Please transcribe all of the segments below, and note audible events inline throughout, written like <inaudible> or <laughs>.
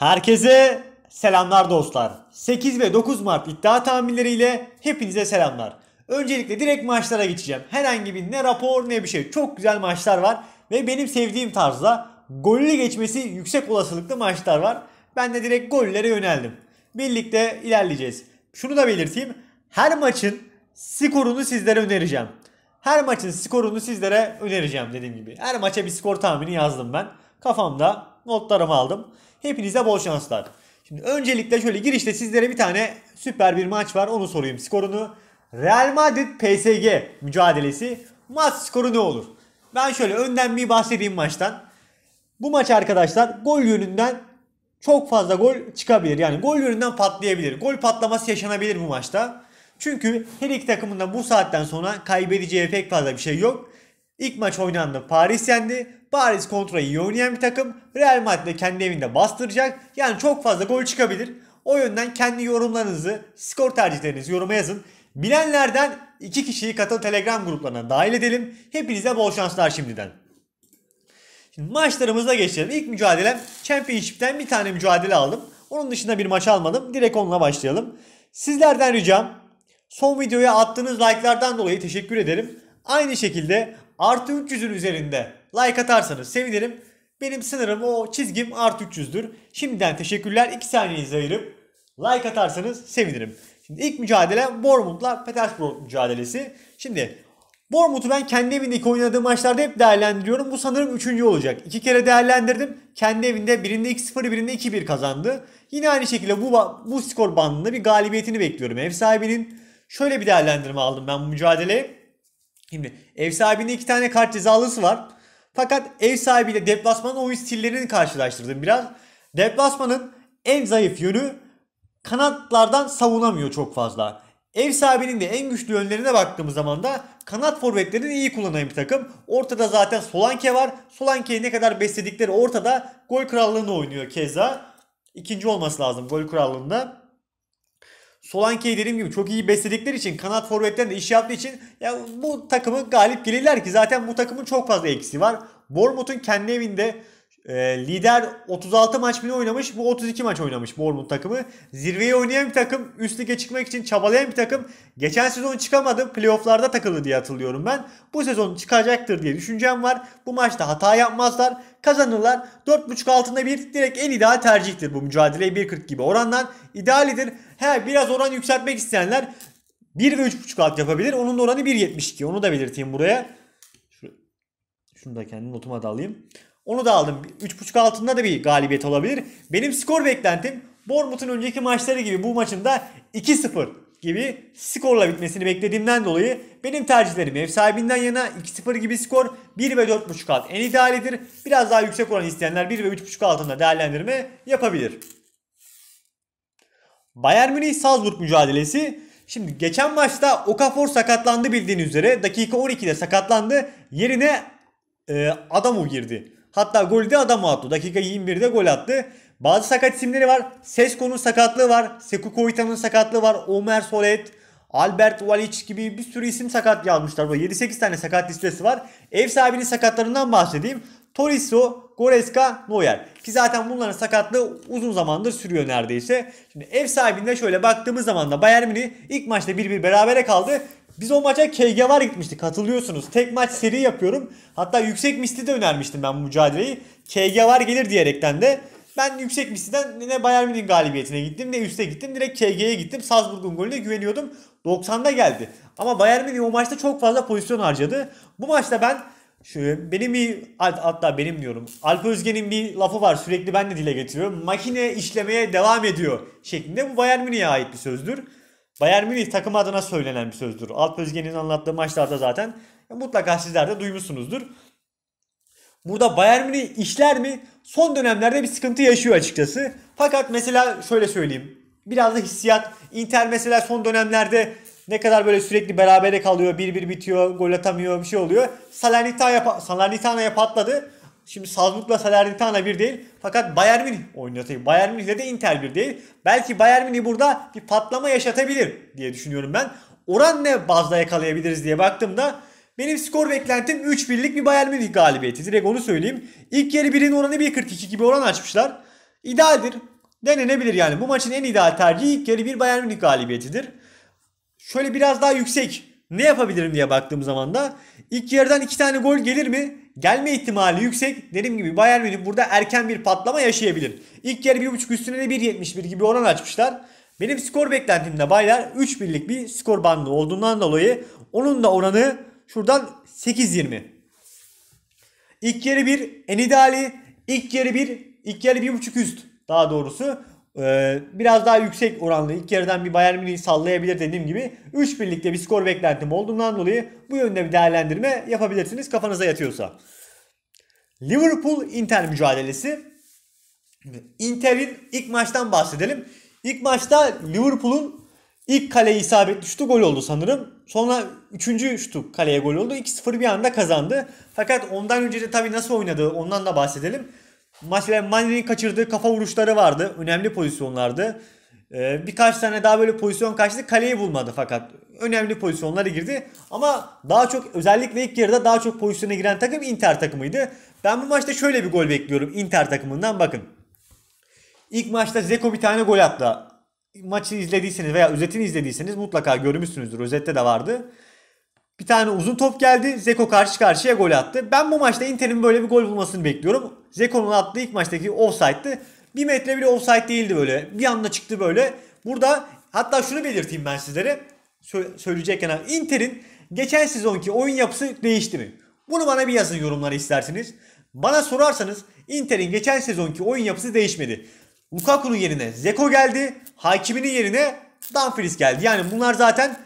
Herkese selamlar dostlar. 8 ve 9 Mart iddia tahminleriyle hepinize selamlar. Öncelikle direkt maçlara geçeceğim. Herhangi bir ne rapor ne bir şey. Çok güzel maçlar var. Ve benim sevdiğim tarzda gollü geçmesi yüksek olasılıklı maçlar var. Ben de direkt gollere yöneldim. Birlikte ilerleyeceğiz. Şunu da belirteyim. Her maçın skorunu sizlere önereceğim. Her maçın skorunu sizlere önereceğim dediğim gibi. Her maça bir skor tahmini yazdım ben. Kafamda notlarımı aldım. Hepinize bol şanslar. Şimdi öncelikle şöyle girişte sizlere bir tane süper bir maç var. Onu sorayım skorunu. Real Madrid PSG mücadelesi. Maç skoru ne olur? Ben şöyle önden bir bahsedeyim maçtan. Bu maç arkadaşlar gol yönünden çok fazla gol çıkabilir. Yani gol yönünden patlayabilir. Gol patlaması yaşanabilir bu maçta. Çünkü her iki takımın da bu saatten sonra kaybedeceği pek fazla bir şey yok. İlk maç oynandı. Paris yendi. Paris kontra iyi oynayan bir takım. Real Madrid kendi evinde bastıracak. Yani çok fazla gol çıkabilir. O yönden kendi yorumlarınızı, skor tercihlerinizi yoruma yazın. Bilenlerden iki kişiyi katıl Telegram gruplarına dahil edelim. Hepinize bol şanslar şimdiden. Şimdi maçlarımıza geçelim. İlk mücadelem Championship'ten bir tane mücadele aldım. Onun dışında bir maç almadım. Direkt onunla başlayalım. Sizlerden ricam son videoya attığınız like'lardan dolayı teşekkür ederim. Aynı şekilde artı 300'ün üzerinde like atarsanız sevinirim. Benim sınırım o çizgim artı 300'dür. Şimdiden teşekkürler. 2 saniyenizi ayırıp like atarsanız sevinirim. Şimdi ilk mücadele Bournemouth'la Petersburg mücadelesi. Şimdi Bournemouth'u ben kendi evindeki oynadığım maçlarda hep değerlendiriyorum. Bu sanırım üçüncü olacak. İki kere değerlendirdim. Kendi evinde birinde 2-0 birinde 2-1 kazandı. Yine aynı şekilde bu, bu skor bandında bir galibiyetini bekliyorum ev sahibinin. Şöyle bir değerlendirme aldım ben bu mücadeleye. Şimdi ev sahibinde iki tane kart cezalısı var. Fakat ev sahibiyle deplasmanın oyun stillerini karşılaştırdım biraz. Deplasmanın en zayıf yönü kanatlardan savunamıyor çok fazla. Ev sahibinin de en güçlü yönlerine baktığımız zaman da kanat forvetlerini iyi kullanan bir takım. Ortada zaten Solanke var. Solanke'yi ne kadar besledikleri ortada. Gol krallığını oynuyor keza. İkinci olması lazım gol krallığında. Solanke'yi dediğim gibi çok iyi besledikleri için kanat forvetlerin de iş yaptığı için ya bu takımı galip gelirler ki zaten bu takımın çok fazla eksiği var. Bournemouth'un kendi evinde e, lider 36 maç mı oynamış bu 32 maç oynamış Bournemouth takımı. Zirveye oynayan bir takım üst lige çıkmak için çabalayan bir takım. Geçen sezon çıkamadı playofflarda takıldı diye hatırlıyorum ben. Bu sezon çıkacaktır diye düşüncem var. Bu maçta hata yapmazlar kazanırlar. 4.5 altında bir direkt en ideal tercihtir bu mücadele 1.40 gibi orandan idealidir. He biraz oran yükseltmek isteyenler 1 ve 3.5 alt yapabilir. Onun da oranı 1.72. Onu da belirteyim buraya. Şunu da kendi notuma da alayım. Onu da aldım. 3.5 altında da bir galibiyet olabilir. Benim skor beklentim Bournemouth'un önceki maçları gibi bu maçın da 2-0 gibi skorla bitmesini beklediğimden dolayı benim tercihlerim ev sahibinden yana 2-0 gibi skor 1 ve 4.5 alt en idealidir. Biraz daha yüksek oran isteyenler 1 ve 3.5 altında değerlendirme yapabilir. Bayern Münih Salzburg mücadelesi. Şimdi geçen maçta Okafor sakatlandı bildiğiniz üzere. Dakika 12'de sakatlandı. Yerine e, Adamu girdi. Hatta golü de Adamu attı. Dakika 21'de gol attı. Bazı sakat isimleri var. Sesko'nun sakatlığı var. Seku Koita'nın sakatlığı var. Omer Solet, Albert Valic gibi bir sürü isim sakat yazmışlar. Burada 7-8 tane sakat listesi var. Ev sahibinin sakatlarından bahsedeyim. Torisso, Goreska, Neuer. Ki zaten bunların sakatlığı uzun zamandır sürüyor neredeyse. Şimdi ev sahibinde şöyle baktığımız zaman da Bayern Münih ilk maçta 1-1 berabere kaldı. Biz o maça KG var gitmiştik hatırlıyorsunuz. Tek maç seri yapıyorum. Hatta yüksek misli de önermiştim ben bu mücadeleyi. KG var gelir diyerekten de. Ben yüksek misliden ne Bayern Münih'in galibiyetine gittim ne üste gittim. Direkt KG'ye gittim. Salzburg'un golüne güveniyordum. 90'da geldi. Ama Bayern Münih o maçta çok fazla pozisyon harcadı. Bu maçta ben şu benim bir hatta benim diyorum. Alp Özge'nin bir lafı var sürekli ben de dile getiriyorum. Makine işlemeye devam ediyor şeklinde bu Bayern Münih'e ait bir sözdür. Bayern Münih takım adına söylenen bir sözdür. Alp Özge'nin anlattığı maçlarda zaten mutlaka sizler de duymuşsunuzdur. Burada Bayern Münih işler mi? Son dönemlerde bir sıkıntı yaşıyor açıkçası. Fakat mesela şöyle söyleyeyim. Biraz da hissiyat. Inter mesela son dönemlerde ne kadar böyle sürekli berabere kalıyor. 1-1 bitiyor. Gol atamıyor. Bir şey oluyor. Salernitana Salernitana'ya patladı. Şimdi Salzburg'la Salernitana bir değil. Fakat Bayern Münih oynuyor tabii. Bayern Münih'le de Inter bir değil. Belki Bayern Münih burada bir patlama yaşatabilir diye düşünüyorum ben. Oran ne bazda yakalayabiliriz diye baktığımda benim skor beklentim 3-1'lik bir Bayern Münih galibiyeti. Direkt onu söyleyeyim. İlk yarı birin oranı 1.42 gibi oran açmışlar. idealdir. Denenebilir yani. Bu maçın en ideal tercihi ilk yarı bir Bayern Münih galibiyetidir. Şöyle biraz daha yüksek ne yapabilirim diye baktığım zaman da ilk yarıdan iki tane gol gelir mi? Gelme ihtimali yüksek. Dediğim gibi Bayern Münih burada erken bir patlama yaşayabilir. İlk yarı 1.5 üstüne de 1.71 gibi oran açmışlar. Benim skor beklentimde baylar 3-1'lik bir skor bandı olduğundan dolayı onun da oranı şuradan 8.20. İlk yarı 1 en ideali. İlk yarı 1 ilk yarı 1.5 üst daha doğrusu. Ee, biraz daha yüksek oranlı ilk yarıdan bir Bayern Münih sallayabilir dediğim gibi 3 birlikte bir skor beklentim olduğundan dolayı bu yönde bir değerlendirme yapabilirsiniz kafanıza yatıyorsa. Liverpool Inter mücadelesi. Inter'in ilk maçtan bahsedelim. İlk maçta Liverpool'un ilk kaleye isabetli şutu gol oldu sanırım. Sonra 3. şutu kaleye gol oldu. 2-0 bir anda kazandı. Fakat ondan önce de tabii nasıl oynadığı ondan da bahsedelim. Maçta Mane'nin kaçırdığı kafa vuruşları vardı. Önemli pozisyonlardı. Ee, birkaç tane daha böyle pozisyon kaçtı. Kaleyi bulmadı fakat. Önemli pozisyonlara girdi. Ama daha çok özellikle ilk yarıda daha çok pozisyona giren takım Inter takımıydı. Ben bu maçta şöyle bir gol bekliyorum Inter takımından bakın. İlk maçta Zeko bir tane gol attı. Maçı izlediyseniz veya özetini izlediyseniz mutlaka görmüşsünüzdür. Özette de vardı. Bir tane uzun top geldi. Zeko karşı karşıya gol attı. Ben bu maçta Inter'in böyle bir gol bulmasını bekliyorum. Zeko'nun attığı ilk maçtaki offside'dı. Bir metre bile offside değildi böyle. Bir anda çıktı böyle. Burada hatta şunu belirteyim ben sizlere. Sö- söyleyecekken Inter'in geçen sezonki oyun yapısı değişti mi? Bunu bana bir yazın yorumlara isterseniz. Bana sorarsanız Inter'in geçen sezonki oyun yapısı değişmedi. Lukaku'nun yerine Zeko geldi. Hakiminin yerine Dumfries geldi. Yani bunlar zaten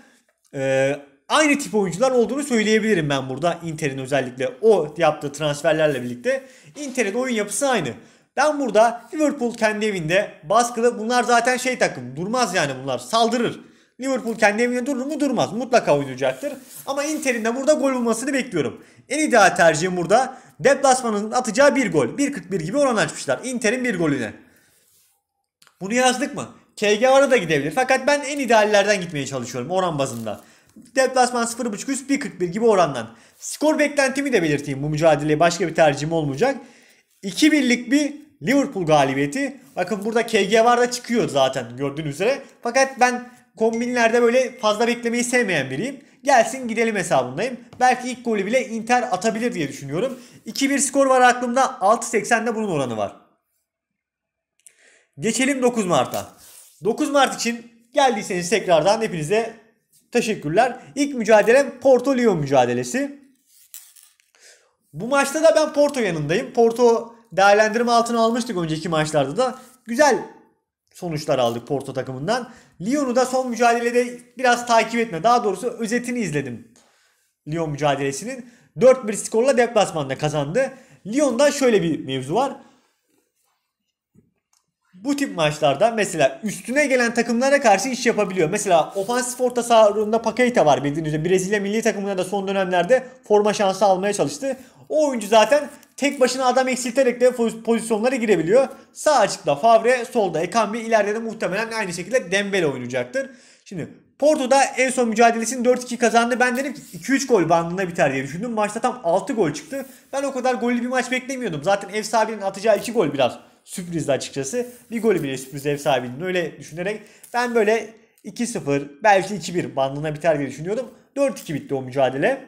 e, aynı tip oyuncular olduğunu söyleyebilirim ben burada. Inter'in özellikle o yaptığı transferlerle birlikte. Inter'in oyun yapısı aynı. Ben burada Liverpool kendi evinde baskılı bunlar zaten şey takım durmaz yani bunlar saldırır. Liverpool kendi evinde durur mu durmaz mutlaka oynayacaktır. Ama Inter'in de burada gol bulmasını bekliyorum. En ideal tercihim burada deplasmanın atacağı bir gol. 1.41 gibi oran açmışlar Inter'in bir golüne. Bunu yazdık mı? KGV'ara da gidebilir. Fakat ben en ideallerden gitmeye çalışıyorum oran bazında. Deplasman 0.5 üst 1.41 gibi orandan. Skor beklentimi de belirteyim. Bu mücadeleye başka bir tercihim olmayacak. 2-1'lik bir Liverpool galibiyeti. Bakın burada KG da çıkıyor zaten gördüğünüz üzere. Fakat ben kombinlerde böyle fazla beklemeyi sevmeyen biriyim. Gelsin gidelim hesabındayım. Belki ilk golü bile Inter atabilir diye düşünüyorum. 2-1 skor var aklımda. 6.80'de bunun oranı var. Geçelim 9 Mart'a. 9 Mart için geldiyseniz tekrardan hepinize teşekkürler. İlk mücadelem Porto Lyon mücadelesi. Bu maçta da ben Porto yanındayım. Porto değerlendirme altına almıştık önceki maçlarda da. Güzel sonuçlar aldık Porto takımından. Lyon'u da son mücadelede biraz takip etme. Daha doğrusu özetini izledim. Lyon mücadelesinin. 4-1 skorla deplasmanda kazandı. Lyon'da şöyle bir mevzu var bu tip maçlarda mesela üstüne gelen takımlara karşı iş yapabiliyor. Mesela ofansif orta sahalarında Paqueta var bildiğiniz üzere. Brezilya milli takımına da son dönemlerde forma şansı almaya çalıştı. O oyuncu zaten tek başına adam eksilterek de pozisyonlara girebiliyor. Sağ açıkta Favre, solda Ekambi, ileride de muhtemelen aynı şekilde Dembele oynayacaktır. Şimdi Porto'da en son mücadelesini 4-2 kazandı. Ben dedim ki 2-3 gol bandında biter diye düşündüm. Maçta tam 6 gol çıktı. Ben o kadar gollü bir maç beklemiyordum. Zaten ev sahibinin atacağı 2 gol biraz sürprizdi açıkçası. Bir golü bile sürpriz ev sahibinin öyle düşünerek ben böyle 2-0 belki 2-1 bandına biter diye düşünüyordum. 4-2 bitti o mücadele.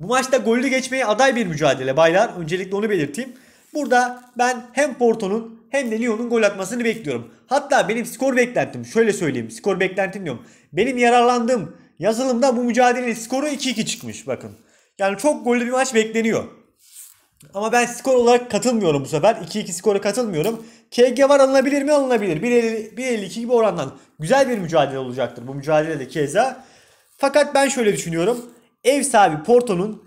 Bu maçta gollü geçmeye aday bir mücadele baylar. Öncelikle onu belirteyim. Burada ben hem Porto'nun hem de Lyon'un gol atmasını bekliyorum. Hatta benim skor beklentim şöyle söyleyeyim. Skor beklentim diyorum. Benim yararlandığım yazılımda bu mücadelenin skoru 2-2 çıkmış bakın. Yani çok gollü bir maç bekleniyor. Ama ben skor olarak katılmıyorum bu sefer. 2-2 skora katılmıyorum. KG var alınabilir mi? Alınabilir. 1.52 gibi orandan. Güzel bir mücadele olacaktır bu mücadelede keza. Fakat ben şöyle düşünüyorum. Ev sahibi Porto'nun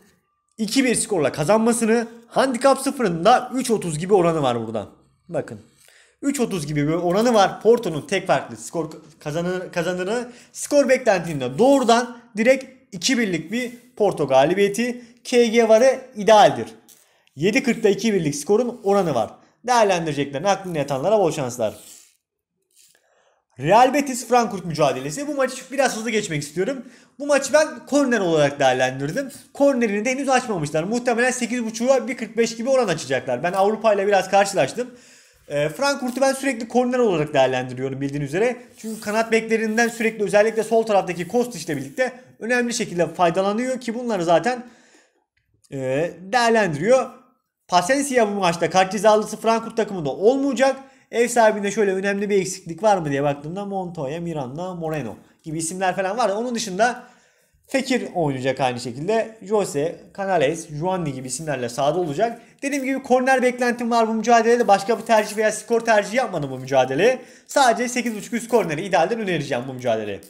2-1 skorla kazanmasını handikap sıfırında 3.30 gibi oranı var burada. Bakın. 3.30 gibi bir oranı var. Porto'nun tek farklı skor kazanır, kazanırı. Skor beklentinde doğrudan direkt 2-1'lik bir Porto galibiyeti. KG varı idealdir. 7.40'da 2 birlik skorun oranı var. Değerlendireceklerine aklına yatanlara bol şanslar. Real Betis Frankfurt mücadelesi. Bu maçı biraz hızlı geçmek istiyorum. Bu maçı ben korner olarak değerlendirdim. Kornerini de henüz açmamışlar. Muhtemelen 8.5'a 1.45 gibi oran açacaklar. Ben Avrupa ile biraz karşılaştım. E, Frankfurt'u ben sürekli korner olarak değerlendiriyorum bildiğin üzere. Çünkü kanat beklerinden sürekli özellikle sol taraftaki Kostić ile birlikte önemli şekilde faydalanıyor ki bunları zaten e, değerlendiriyor. Pasensia bu maçta kart cezalısı Frankfurt takımında olmayacak. Ev sahibinde şöyle önemli bir eksiklik var mı diye baktığımda Montoya, Miranda, Moreno gibi isimler falan var. Onun dışında Fekir oynayacak aynı şekilde. Jose, Canales, Juanni gibi isimlerle sahada olacak. Dediğim gibi korner beklentim var bu mücadelede. Başka bir tercih veya skor tercihi yapmadım bu mücadeleye. Sadece 8.5 üst korneri idealden önereceğim bu mücadeleye.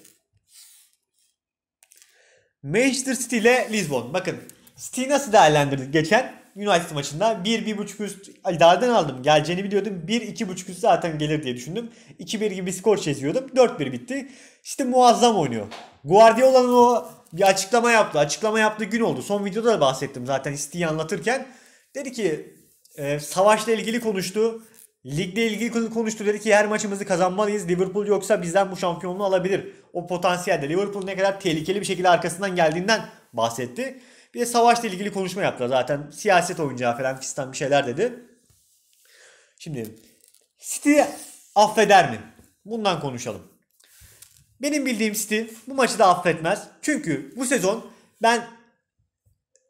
Manchester City ile Lisbon. Bakın City'yi nasıl değerlendirdik geçen United maçında? 1-1.5 üst idealden aldım. Geleceğini biliyordum. 1-2.5 üst zaten gelir diye düşündüm. 2-1 gibi bir skor çiziyordum. 4-1 bitti. İşte muazzam oynuyor. Guardiola'nın o bir açıklama yaptı. Açıklama yaptığı gün oldu. Son videoda da bahsettim zaten City'yi anlatırken. Dedi ki e, savaşla ilgili konuştu. Ligle ilgili konuştu. Dedi ki her maçımızı kazanmalıyız. Liverpool yoksa bizden bu şampiyonluğu alabilir. O potansiyelde Liverpool ne kadar tehlikeli bir şekilde arkasından geldiğinden bahsetti. Bir de savaşla ilgili konuşma yaptı zaten. Siyaset oyuncağı falan fistan bir şeyler dedi. Şimdi City affeder mi? Bundan konuşalım. Benim bildiğim City bu maçı da affetmez. Çünkü bu sezon ben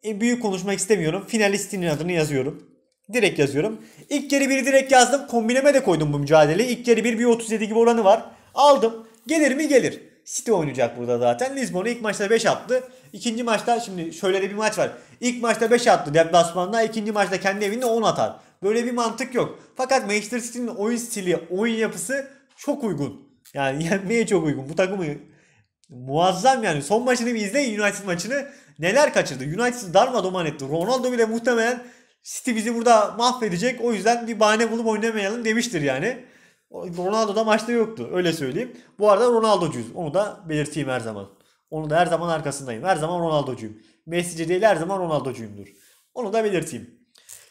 büyük konuşmak istemiyorum. Finalistinin adını yazıyorum. Direkt yazıyorum. İlk yarı biri direkt yazdım. Kombineme de koydum bu mücadeleyi. İlk 1 bir 37 gibi oranı var. Aldım. Gelir mi gelir. City oynayacak burada zaten. Lisbon'a ilk maçta 5 attı. İkinci maçta şimdi şöyle de bir maç var. İlk maçta 5 attı deplasmanda. ikinci maçta kendi evinde 10 atar. Böyle bir mantık yok. Fakat Manchester City'nin oyun stili, oyun yapısı çok uygun. Yani <laughs> yenmeye çok uygun. Bu takımı muazzam yani. Son maçını bir izleyin United maçını. Neler kaçırdı. United darmadağın etti. Ronaldo bile muhtemelen City bizi burada mahvedecek. O yüzden bir bahane bulup oynamayalım demiştir yani. Ronaldo da maçta yoktu. Öyle söyleyeyim. Bu arada Ronaldo'cuyuz. Onu da belirteyim her zaman. Onu da her zaman arkasındayım. Her zaman Ronaldo'cuyum. Messi'ci değil her zaman Ronaldo'cuyumdur. Onu da belirteyim.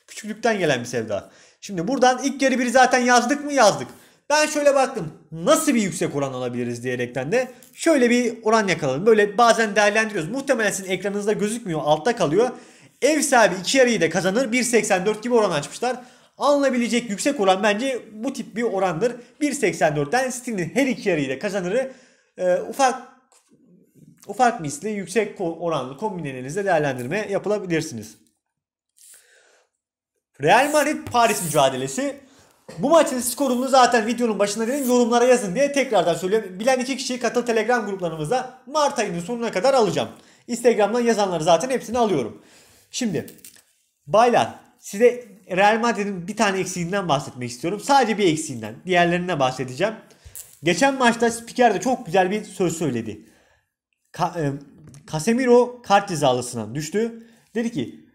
Küçüklükten gelen bir sevda. Şimdi buradan ilk yarı biri zaten yazdık mı yazdık. Ben şöyle baktım. Nasıl bir yüksek oran alabiliriz diyerekten de şöyle bir oran yakaladım. Böyle bazen değerlendiriyoruz. Muhtemelen sizin ekranınızda gözükmüyor. Altta kalıyor. Ev sahibi iki yarıyı da kazanır. 1.84 gibi oran açmışlar. Alınabilecek yüksek oran bence bu tip bir orandır. 1.84'ten City'nin her iki yarıyı da kazanırı e, ufak ufak misli yüksek oranlı kombinelerinizle değerlendirme yapılabilirsiniz. Real Madrid Paris mücadelesi. Bu maçın skorunu zaten videonun başında dedim yorumlara yazın diye tekrardan söylüyorum. Bilen iki kişiyi katıl Telegram gruplarımızda Mart ayının sonuna kadar alacağım. Instagram'dan yazanları zaten hepsini alıyorum. Şimdi baylar size Real Madrid'in bir tane eksiğinden bahsetmek istiyorum. Sadece bir eksiğinden. Diğerlerine bahsedeceğim. Geçen maçta spiker de çok güzel bir söz söyledi. Ka e, Casemiro kart cezalısından düştü. Dedi ki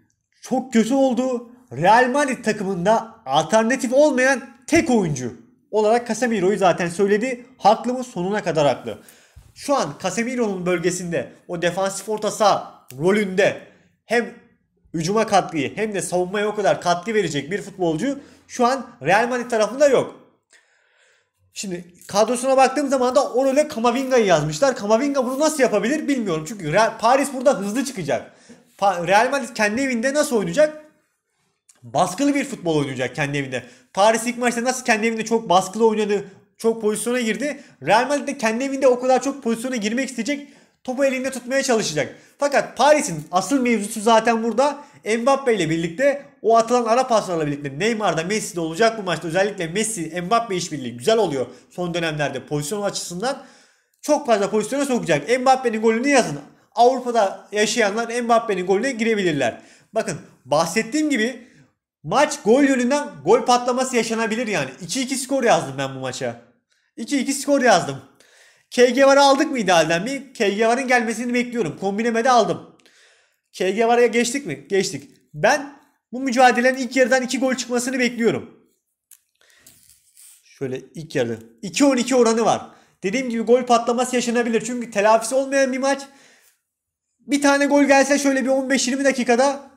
çok kötü oldu. Real Madrid takımında alternatif olmayan tek oyuncu olarak Casemiro'yu zaten söyledi. Haklı mı? Sonuna kadar haklı. Şu an Casemiro'nun bölgesinde o defansif orta saha rolünde hem hücuma katkıyı hem de savunmaya o kadar katkı verecek bir futbolcu şu an Real Madrid tarafında yok. Şimdi kadrosuna baktığım zaman da o role Kamavinga'yı yazmışlar. Kamavinga bunu nasıl yapabilir bilmiyorum. Çünkü Paris burada hızlı çıkacak. Real Madrid kendi evinde nasıl oynayacak? Baskılı bir futbol oynayacak kendi evinde. Paris ilk maçta nasıl kendi evinde çok baskılı oynadı, çok pozisyona girdi. Real Madrid de kendi evinde o kadar çok pozisyona girmek isteyecek. Topu elinde tutmaya çalışacak. Fakat Paris'in asıl mevzusu zaten burada. Mbappe ile birlikte o atılan ara paslarla birlikte Neymar'da Messi de olacak bu maçta. Özellikle Messi Mbappe işbirliği güzel oluyor son dönemlerde pozisyon açısından. Çok fazla pozisyona sokacak. Mbappe'nin golünü yazın. Avrupa'da yaşayanlar Mbappe'nin golüne girebilirler. Bakın bahsettiğim gibi maç gol yönünden gol patlaması yaşanabilir yani. 2-2 skor yazdım ben bu maça. 2-2 skor yazdım. KG var'ı aldık mı idealden bir? KG var'ın gelmesini bekliyorum. Kombinemede aldım. KG var'a geçtik mi? Geçtik. Ben bu mücadelenin ilk yarıdan 2 gol çıkmasını bekliyorum. Şöyle ilk yarı. 2-12 oranı var. Dediğim gibi gol patlaması yaşanabilir. Çünkü telafisi olmayan bir maç. Bir tane gol gelse şöyle bir 15-20 dakikada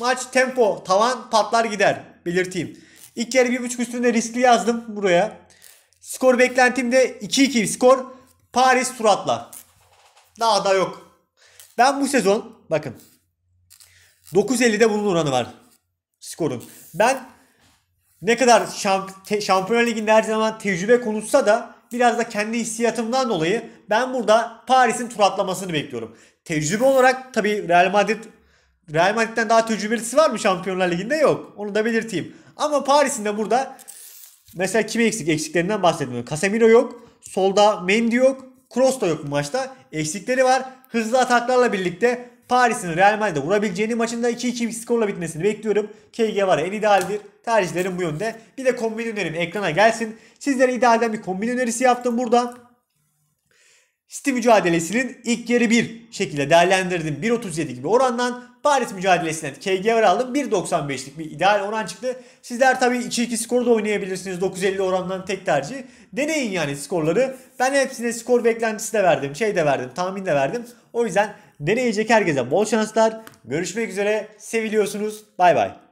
maç tempo, tavan patlar gider. Belirteyim. İlk yarı 1.5 üstünde riskli yazdım buraya. Skor beklentim de 2-2 skor. Paris suratla. Daha da yok. Ben bu sezon bakın 9.50'de bunun oranı var. Skorun. Ben ne kadar şamp Şampiyonlar Ligi'nde her zaman tecrübe konuşsa da biraz da kendi hissiyatımdan dolayı ben burada Paris'in tur atlamasını bekliyorum. Tecrübe olarak tabii Real Madrid Real Madrid'den daha tecrübelisi var mı Şampiyonlar Ligi'nde? Yok. Onu da belirteyim. Ama Paris'in de burada mesela kime eksik? Eksiklerinden bahsetmiyorum. Casemiro yok. Solda Mendy yok. Kroos da yok bu maçta. Eksikleri var. Hızlı ataklarla birlikte Paris'in Real Madrid'e vurabileceğini maçında 2-2 bir skorla bitmesini bekliyorum. KG var en idealdir. Tercihlerim bu yönde. Bir de kombin önerim ekrana gelsin. Sizlere idealden bir kombin önerisi yaptım burada. City mücadelesinin ilk yarı 1 şekilde değerlendirdim. 1.37 gibi orandan Paris mücadelesinden KG var aldım. 1.95'lik bir ideal oran çıktı. Sizler tabii 2-2 skoru da oynayabilirsiniz. 9.50 orandan tek tercih. Deneyin yani skorları. Ben hepsine skor beklentisi de verdim. Şey de verdim. Tahmin de verdim. O yüzden deneyecek herkese bol şanslar. Görüşmek üzere. Seviliyorsunuz. Bay bay.